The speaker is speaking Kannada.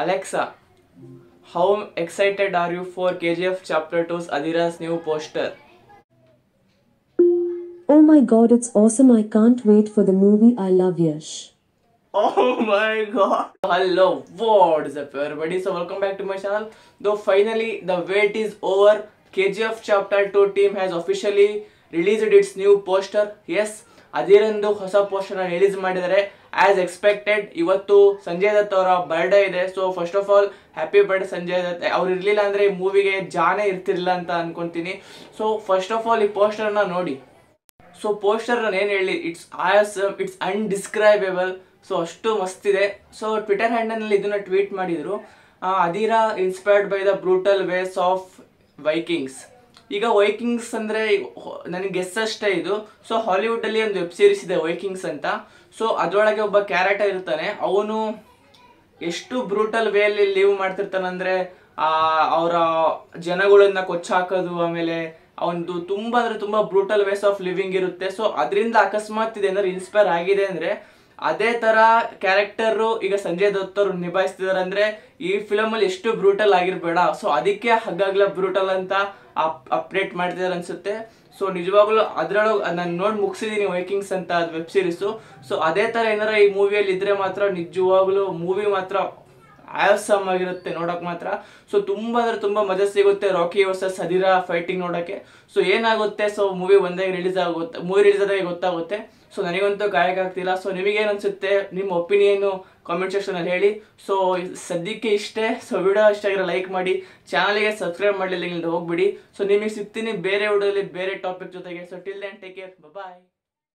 Alexa, how excited are you for KGF Chapter 2's Adira's new poster? Oh my god, it's awesome. I can't wait for the movie. I love Yash. Oh my god. Hello, what is up everybody? So welcome back to my channel. Though finally the wait is over. KGF Chapter 2 team has officially released its new poster. Yes, ಅದಿರಂದು ಹೊಸ ಪೋಸ್ಟರ್ನ ರಿಲೀಸ್ ಮಾಡಿದರೆ ಆಸ್ ಎಕ್ಸ್ಪೆಕ್ಟೆಡ್ ಇವತ್ತು ಸಂಜಯ್ ದತ್ ಅವರ ಬರ್ಡೇ ಇದೆ. So first of all happy birthday Sanjay Dutt. ಅವ್ರು ಇರಲಿಲ್ಲ ಅಂದರೆ ಈ ಮೂವಿಗೆ ಜಾನೇ ಇರ್ತಿರ್ಲಿಲ್ಲ ಅಂತ ಅನ್ಕೊಂತೀನಿ. ಸೊ ಫಸ್ಟ್ ಆಫ್ ಆಲ್ ಈ ಪೋಸ್ಟರ್ನ ನೋಡಿ. ಸೊ ಪೋಸ್ಟರ್ ಏನು ಹೇಳಿ? ಇಟ್ಸ್ ಆಯಸ್ ಇಟ್ಸ್ ಅನ್ಡಿಸ್ಕ್ರೈಬೇಬಲ್ ಸೊ ಅಷ್ಟು ಮಸ್ತಿದೆ ಸೊ ಟ್ವಿಟರ್ ಹ್ಯಾಂಡಲ್ನಲ್ಲಿ ಇದನ್ನ ಟ್ವೀಟ್ ಮಾಡಿದರು. Adheera inspired by the brutal ways of Vikings ಈಗ ವೈಕಿಂಗ್ಸ್ ಅಂದರೆ ನನಗೆ ಗೆಸ್ ಅಷ್ಟೇ ಇದು. ಸೊ ಹಾಲಿವುಡಲ್ಲಿ ಒಂದು ವೆಬ್ ಸೀರೀಸ್ ಇದೆ ವೈಕಿಂಗ್ಸ್ ಅಂತ. ಸೊ ಅದರೊಳಗೆ ಒಬ್ಬ ಕ್ಯಾರೆಕ್ಟರ್ ಇರ್ತಾನೆ. ಅವನು ಎಷ್ಟು ಬ್ರೂಟಲ್ ವೇಲಿ ಲೀವ್ ಮಾಡ್ತಿರ್ತಾನಂದ್ರೆ ಅವರ ಜನಗಳನ್ನ ಕೊಚ್ಚಾಕೋದು, ಆಮೇಲೆ ಅವನದು ತುಂಬ ಅಂದರೆ ತುಂಬ ಬ್ರೂಟಲ್ ವೇಸ್ ಆಫ್ ಲಿವಿಂಗ್ ಇರುತ್ತೆ. ಸೊ ಅದರಿಂದ ಅಕಸ್ಮಾತ್ ಇದೆ ಅಂದ್ರೆ ಇನ್ಸ್ಪೈರ್ ಆಗಿದೆ ಅಂದ್ರೆ ಅದೇ ತರ ಕ್ಯಾರೆಕ್ಟರು ಈಗ ಸಂಜಯ್ ದತ್ ಅವರು ನಿಭಾಯಿಸ್ತಿದಾರೆ ಅಂದ್ರೆ ಈ ಫಿಲಮ್ ಅಲ್ಲಿ ಎಷ್ಟು ಬ್ರೂಟಲ್ ಆಗಿರ್ಬೇಡ. ಸೊ ಅದಕ್ಕೆ ಹಗ್ಗಾಗ್ಲ ಬ್ರೂಟಲ್ ಅಂತ ಅಪ್ಡೇಟ್ ಮಾಡ್ತಿದಾರೆ ಅನ್ಸುತ್ತೆ. ಸೊ ನಿಜವಾಗ್ಲೂ ಅದ್ರೊಳಗೆ ನಾನು ನೋಡಿ ಮುಗಿಸಿದೀನಿ ವೈಕಿಂಗ್ಸ್ ಅಂತ ವೆಬ್ ಸೀರೀಸು ಸೊ ಅದೇ ತರ ಏನಾರ ಈ ಮೂವಿಯಲ್ಲಿ ಇದ್ರೆ ಮಾತ್ರ ನಿಜವಾಗ್ಲೂ ಮೂವಿ ಮಾತ್ರ ಆಯಸಮ್ ಆಗಿರುತ್ತೆ ನೋಡಕ್ ಮಾತ್ರ. ಸೊ ತುಂಬಾ ಅಂದ್ರೆ ತುಂಬಾ ಮಜಾ ಸಿಗುತ್ತೆ ರಾಕಿ ವರ್ಸಸ್ ಹದಿರಾ ಫೈಟಿಂಗ್ ನೋಡಕ್ಕೆ ಸೊ ಏನಾಗುತ್ತೆ? ಸೊ ಮೂವಿ ಒಂದೇ ರಿಲೀಸ್ ಆಗುತ್ತೆ, ಮೂವಿ ರಿಲೀಸ್ ಆದಾಗ ಗೊತ್ತಾಗುತ್ತೆ. ಸೊ ನನಗಂತೂ ಗಾಯಕ ಆಗ್ತಿಲ್ಲ. ಸೊ ನಿಮಗೇನು ಅನ್ಸುತ್ತೆ? ನಿಮ್ಮ ಒಪಿನಿಯನ್ನು ಕಾಮೆಂಟ್ ಸೆಕ್ಷನಲ್ಲಿ ಹೇಳಿ. ಸೊ ಸದ್ಯಕ್ಕೆ ಇಷ್ಟೇ. ಸೊ ವಿಡಿಯೋ ಇಷ್ಟ ಆಗಿರೋ ಲೈಕ್ ಮಾಡಿ. ಚಾನಲ್ಗೆ ಸಬ್ಸ್ಕ್ರೈಬ್ ಮಾಡಲಿಲ್ಲ ಹೋಗ್ಬಿಡಿ. ಸೊ ನಿಮಗೆ ಸಿಗ್ತೀನಿ ಬೇರೆ ವಿಡಿಯೋದಲ್ಲಿ ಬೇರೆ ಟಾಪಿಕ್ ಜೊತೆಗೆ. So till then take care bye